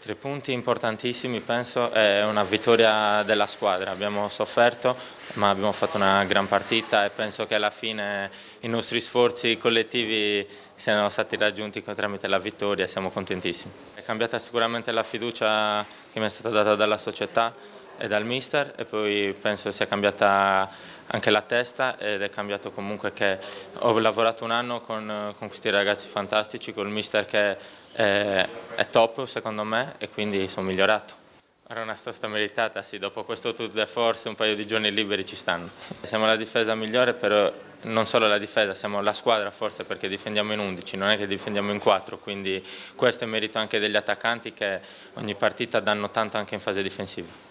Tre punti importantissimi, penso, è una vittoria della squadra. Abbiamo sofferto, ma abbiamo fatto una gran partita e penso che alla fine i nostri sforzi collettivi siano stati raggiunti tramite la vittoria siamo contentissimi. È cambiata sicuramente la fiducia che mi è stata data dalla società e dal mister e poi penso sia cambiata anche la testa ed è cambiato comunque che ho lavorato un anno con, con questi ragazzi fantastici, con il mister che è, è top secondo me e quindi sono migliorato. Era una sosta meritata, sì, dopo questo tour de force un paio di giorni liberi ci stanno. Siamo la difesa migliore, però non solo la difesa, siamo la squadra forse perché difendiamo in 11, non è che difendiamo in 4, quindi questo è merito anche degli attaccanti che ogni partita danno tanto anche in fase difensiva.